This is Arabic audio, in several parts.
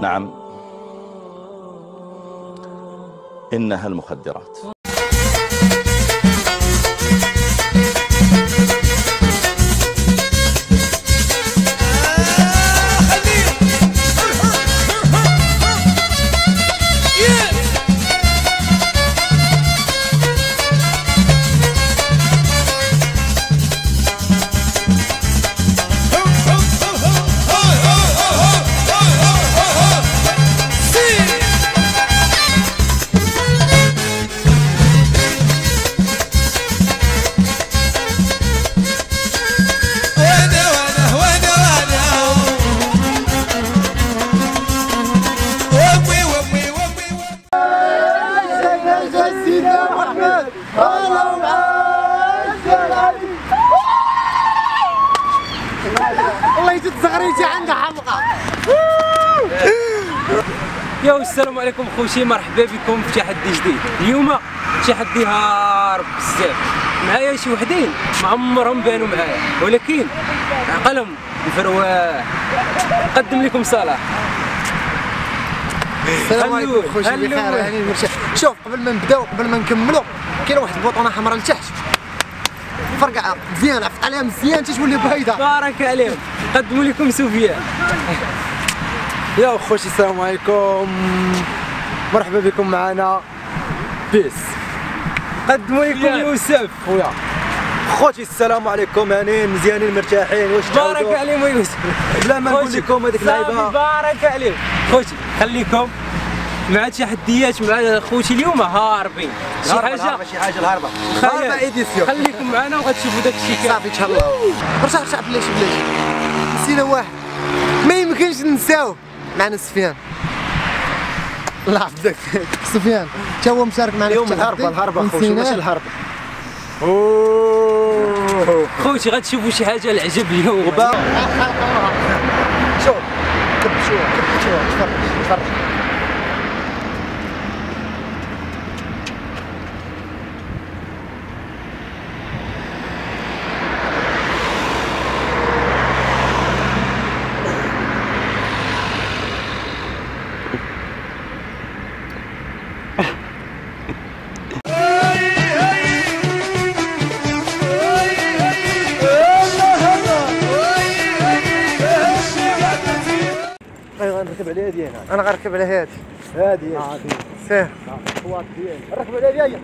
نعم. إنها المخدرات. يا السلام عليكم خوشي مرحبا بكم في تحدي جديد. اليوم تحدي هارب بزاف. معايا شي وحدين ما عمرهم بانوا معايا ولكن عقلهم الفرواه نقدم لكم صلاح السلام عليكم هلو. بخير يعني شوف قبل ما نبداو قبل ما نكملوا كاين واحد البوطونه حمراء لتحت. فرقعه مزيان عفت عليها مزيان تتولي بيضاء بارك عليهم. نقدم لكم سفيان يا خوشي السلام عليكم. مرحبا بكم معنا. peace. نقدم لكم يوسف. خويا خوتي السلام عليكم. هانيين مزيانين مرتاحين. واش بارك عليهم يوسف. بلا ما نقول خوتي، لكم هذيك اللعيبة. بارك عليك خوتي خليكم مع تحديات مع خوتي اليوم هاربين شي حاجة؟ شي حاجة الهربه خيال. هربه édition. خليكم معنا وغتشوفوا داك الشيء كامل. صافي تهلاو رجع رجع بلاش بلاش. نسينا واحد. ما يمكنش ننساوه. معنا سفيان. الله يحفظك. سفيان تا هو مشارك معنا اليوم. الهربة الهربة خوشي نسيناه. ماشي الهربه خوتي غتشوفوا شي حاجة العجب اليوم شوف شوف شوف تفرج تفرج. أنا غنركب على هادي هادي سير الخواط ديالي نركب عليها ديالها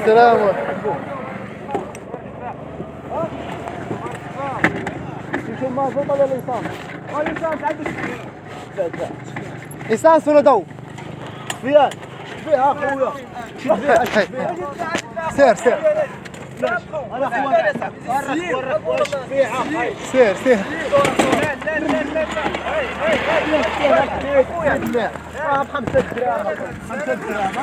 السلام. عليكم زوط ولا ايسانس ولا ضو فيها فيها خويا سير سير. أنا خويا فيها سير سير آه بخمسة دراهم خمسة دراهم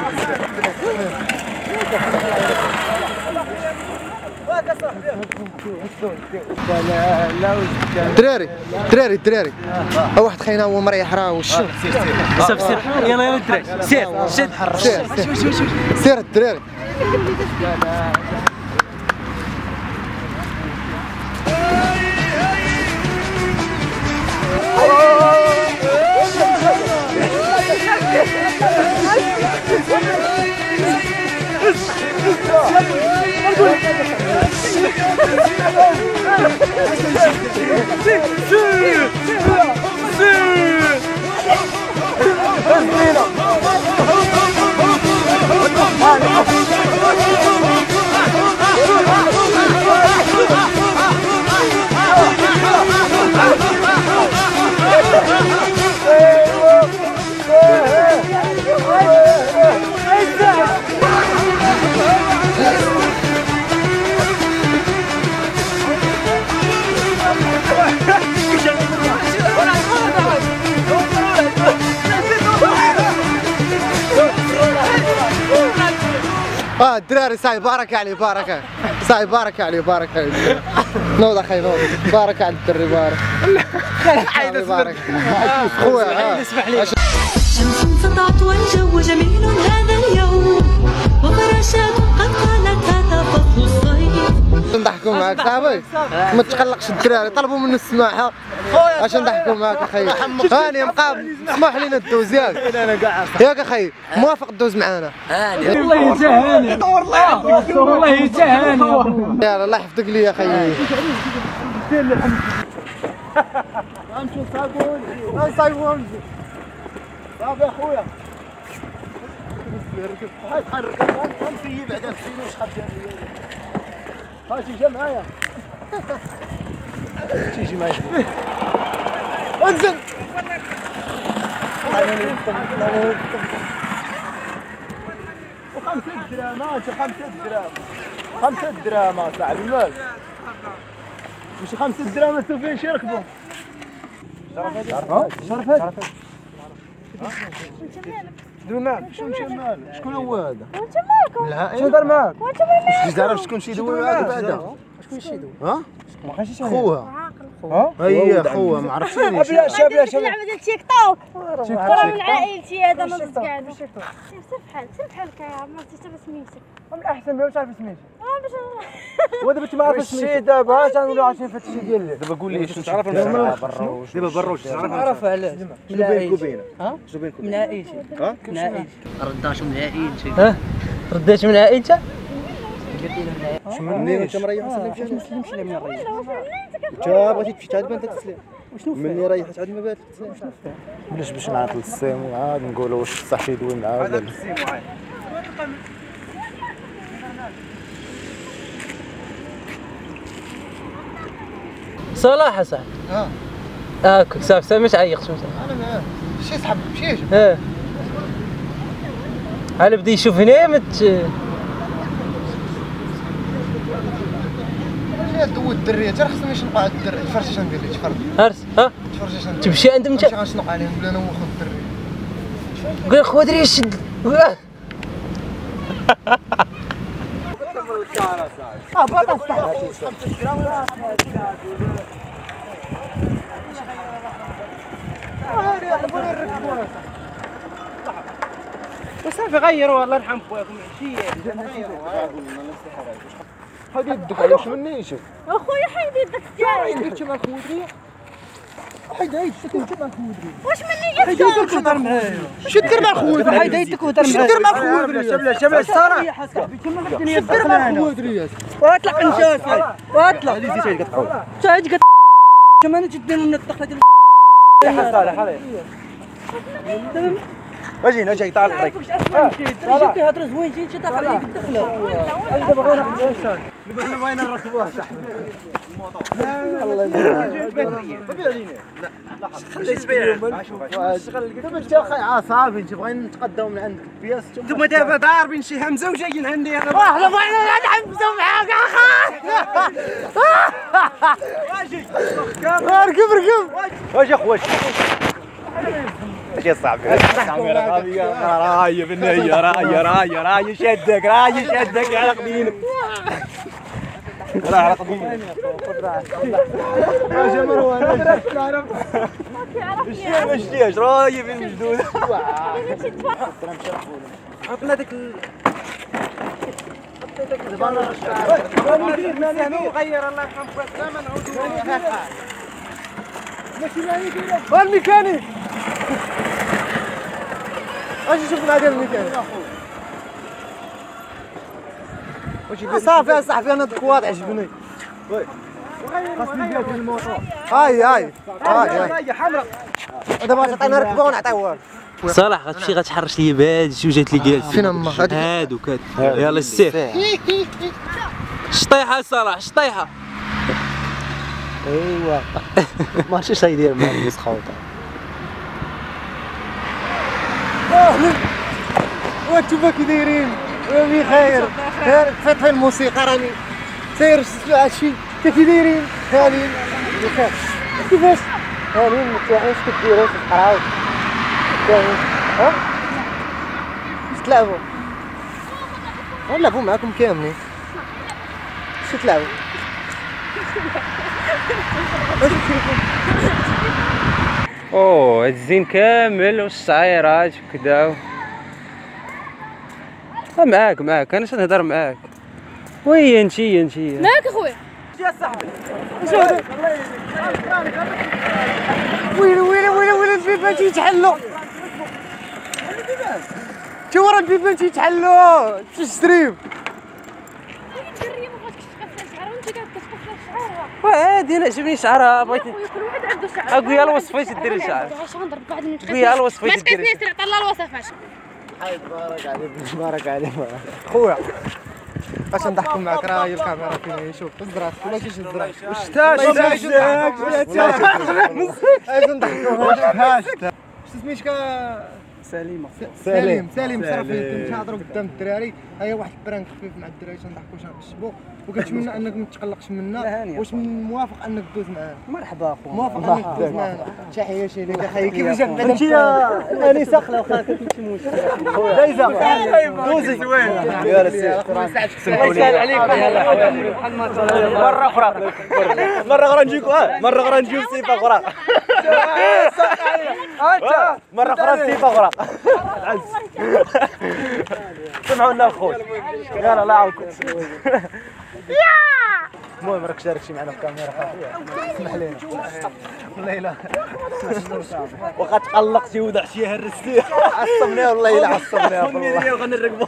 دراري دراري دراري واحد خينا هو مريح راه والشوف صافي سير يلا يلا الدراري سير شد سير سير. سير الدراري Let's آه الدراري صاي بارك عليه بارك. صاي بارك عليه بارك عليه نوض أخي نوض بارك على الدري بارك. الله بارك خويا آه. شمس سطعت والجو جميل هذا اليوم وفراشات نضحكوا معاك صاحبي ما تقلقش الدراري طلبوا منه السماحة. عشان نضحكوا معاك أخي هاني مقابل اسمح لينا ندوز ياك. ياك أخي موافق تدوز معانا. والله يتهانى والله يتهانى يلا الله يحفظك لي يا أخي صافي يا خويا هاي. تحرك غنسيي بعدا نسيني واش خاف هاجي جا معايا. تيجي معايا. انزل. وخمسة دراهم خمسة دراهم خمسة دراهم صاحبي مال مش خمسة دراهم فين شي يركبوا شرفت دوما شكون مشى مالك شكون هو هذا؟ وانت مالكم العائله شنو دار معاك وانت مالك تعرف شكون شي دوي معاك بعدا شكون شي دو ها؟ ما خاصش خوها. عاقل ها؟ هي خوها ما عرفتش عندك اللعبه ديال تيك توك. راه من عائلتي هذا ما قاعد سير بحال سير بحالك يا عمر انت سميتك من الأحسن ما تعرف آه باش ودابا انت ما عرفتش سميتو دابا تنولوا عارفين في الشيء ديال دابا قول لي شنو تعرف دابا بروش تعرف عرف علاش شنو بينك وبينه ها؟ شنو بينك من عائلتي. ها؟ من عائلتي رداش من عائلتي. ها؟ رديت من منين انت مريح وسلم شي مسلمش لي من الريح انت بغيتي تمشي تعاد بنت التسليم مني ريحت عاد ما بات التسليم بلاش باش نعطل السيم وعاد نقولوا واش صح شي يدوي معاه ولا لا صلاح صاحبي آه صافي صافي ما تعيقش ما تعيقش. أنا شي صحاب مشيش ها على بدا يشوف هنا ما ت- شي دو الدريه حتى خصني عند الدري تفرج اش ندير ليه تفرج هرس ها؟ تفرج اش ندير تمشي عندهم أنت غنشنق عليهم أنا واخد الدري قول خو دري شد. وصافي غيروا الله يرحم خوياكم شي هادي يدك واش مني شوف أخويا حيدي يدك ديالي درتي مع الخودريه حيد شتي انت مع الخودريه واش مني يدك؟ تهضر معايا شو دير مع الخودريه حيد يدك وهضر شو معايا دير مع الخودريه شبلة شبلة الصراحه شو دير مع الخودريه واطلع انت واطلع سعيد قد كمان تدير من الدخله ديال أجي أجي تعال عليك جيت. كيهضر زوين جيت داخل عليك الدخله إحنا بغينا نركبوها صاحبي دابا انت أخي عصابي انت بغينا نتقداو من عندك بياس أنتم دابا ضاربين شي همزه وجايين عندي انا إحنا بغينا نحبسوا معاك أخي ركب ركب واش اخويا اش يا صاحبي راهي بالنية راهي راهي راهي شدك راهي شدك على على قدينك اش مروان راهي في المجدود عطنا داك ال- غير الله يرحم الميكانيك اش نشوف العادي الميكانيك صافي يا صاحبي أنا واضح عجبني خاصني ندير الموطور هاي هاي هاي هاي حمراء دابا تعطينا ركبه ونعطيوها صلاح غتمشي غتحرش لي بهاد شي وجات لي جالس فين؟ هاديك- هادوك هاد يلا السير شطيحة صلاح شطيحة. ايوا ماشي شي يدير مع الناس خوطه أهلا وأنتم كي دايرين بخير فين فين الموسيقى راني. تسمع هادشي انت كي دايرين هانين بخير. كيفاش؟ هانين اش كديروا تقراو مرتاحين ها؟ تلعبوا؟ نلعبوا معاكم كاملين. شو تلعبوا؟ أوه هاد الزين كامل والشعيرات وكدا معاك معاك. أنا نهضر معاك. وي انتي انتي. مالك أخويا. ويلي ويلي ويلي ويلي البيبان تيتحلوا تا ورا البيبان تيتحلوا ما شعرها وعادي أنا عجبني شعرها. بغيتي كل واحد عنده شعر. أقول يا الوصفه ديري شعر. يا الوصفه ما ديري تقيسنيش سير طلع الوصفات بارك عليك بارك عليك. خويا اش نضحكوا معاك؟ راه هي الكاميرا فين شوف هز راسك ولا كيش هز راسك واش تا اش نضحكوا؟ اش سميتك سليمه سليم. سليم صافي كنت نهضروا قدام الدراري. هيا واحد ال prank خفيف مع الدراري تنضحكوا تنشبوا وكنتمنى أنك ما تقلقش منا. واش موافق أنك دوز معانا؟ مرحبا أخويا. موافق أنك دوز معانا. تحية شي لك أخي كيف جاك بعدا انت يا انسه خلا واخا كنت مشكل دايزه دوزي. يا يسهل عليك مرة أخرى. مرة أخرى نجيكم مرة أخرى نجيو بصفه أخرى. مره أخرى بصفه أخرى عز سمعوا لنا الخوت يلا الله يعاونكم المهم راك شارك شي معنا في الكاميرا اسمح لنا والله لا واخا تقلقتي ودعتي هرستي عصبني والله الا عصبني والله غنركبوا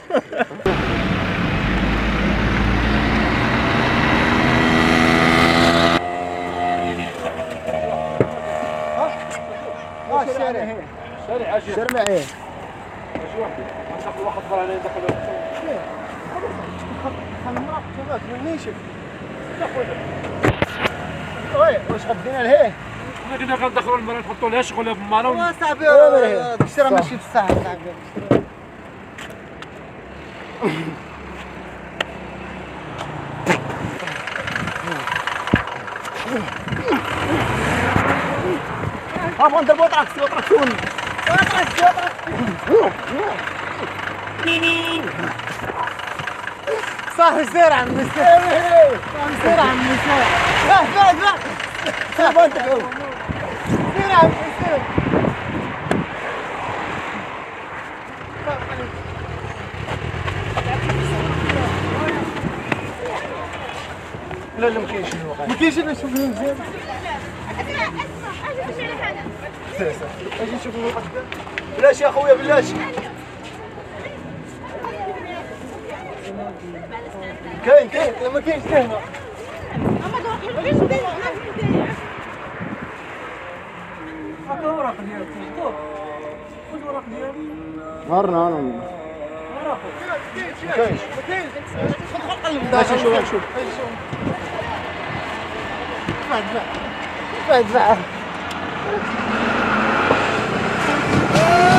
الشارع الشارع الشارع إيه؟ وي واش غدينا لهيه كنا كندخلوا نحطوا لها شغل بمانا وا صاحبي داكشي راه ماشي بصح صاحبي ها بغا نضربوا طراكسي وطراكسون صاحبي سير عمي سير سير عمي سير آه بعد بعد سير بعد سير عمي سير لا لا ما كاينش ما كاينش أنا نشوف مزيان أجي نشوف الوقت بلاش يا خويا بلاش كاين كاين ما كاينش كاين مرنا أنا ما كاينش ما كاينش ماشي شوف شوف بعد بعد بعد بعد Oh!